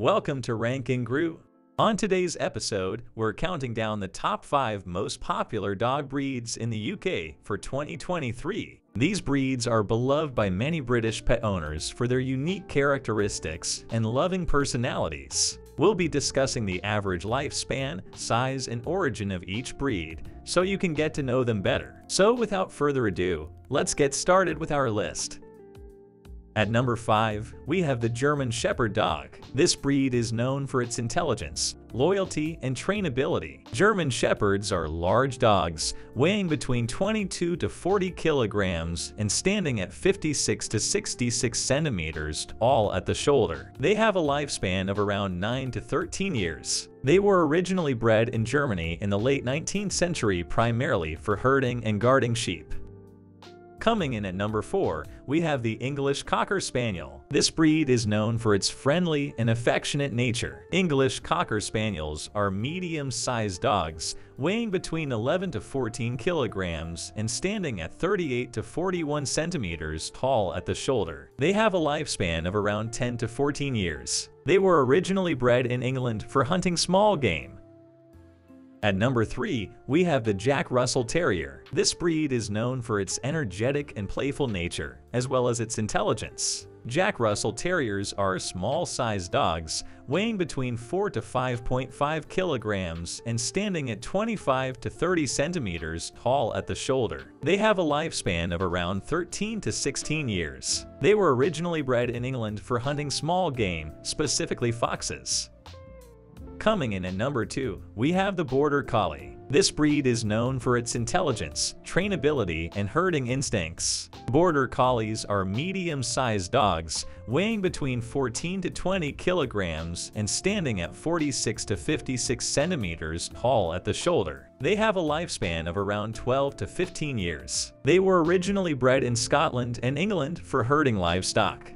Welcome to RankingRoo. On today's episode, we're counting down the top 5 most popular dog breeds in the UK for 2023. These breeds are beloved by many British pet owners for their unique characteristics and loving personalities. We'll be discussing the average lifespan, size, and origin of each breed, so you can get to know them better. So without further ado, let's get started with our list. At number 5, we have the German Shepherd Dog. This breed is known for its intelligence, loyalty, and trainability. German Shepherds are large dogs, weighing between 22 to 40 kilograms and standing at 56 to 66 centimeters all at the shoulder. They have a lifespan of around 9 to 13 years. They were originally bred in Germany in the late 19th century primarily for herding and guarding sheep. Coming in at number 4, we have the English Cocker Spaniel. This breed is known for its friendly and affectionate nature. English Cocker Spaniels are medium-sized dogs, weighing between 11 to 14 kilograms and standing at 38 to 41 centimeters tall at the shoulder. They have a lifespan of around 10 to 14 years. They were originally bred in England for hunting small game, at number 3, we have the Jack Russell Terrier. This breed is known for its energetic and playful nature, as well as its intelligence. Jack Russell Terriers are small-sized dogs, weighing between 4 to 5.5 kilograms and standing at 25 to 30 centimeters tall at the shoulder. They have a lifespan of around 13 to 16 years. They were originally bred in England for hunting small game, specifically foxes. Coming in at number 2, we have the Border Collie. This breed is known for its intelligence, trainability, and herding instincts. Border Collies are medium-sized dogs, weighing between 14 to 20 kilograms and standing at 46 to 56 centimeters tall at the shoulder. They have a lifespan of around 12 to 15 years. They were originally bred in Scotland and England for herding livestock.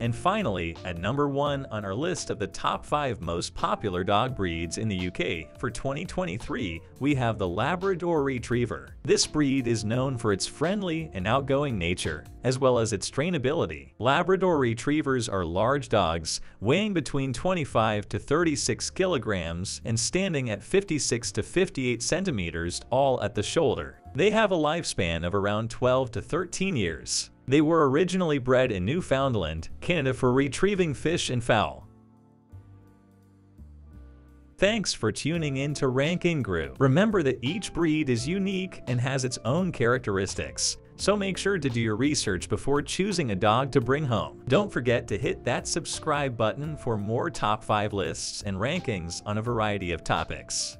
And finally, at number 1 on our list of the top 5 most popular dog breeds in the UK for 2023, we have the Labrador Retriever. This breed is known for its friendly and outgoing nature, as well as its trainability. Labrador Retrievers are large dogs, weighing between 25 to 36 kilograms and standing at 56 to 58 centimeters all at the shoulder. They have a lifespan of around 12 to 13 years. They were originally bred in Newfoundland, Canada for retrieving fish and fowl. Thanks for tuning in to RankingRoo. Remember that each breed is unique and has its own characteristics, so make sure to do your research before choosing a dog to bring home. Don't forget to hit that subscribe button for more top 5 lists and rankings on a variety of topics.